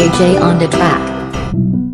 AJ on the track.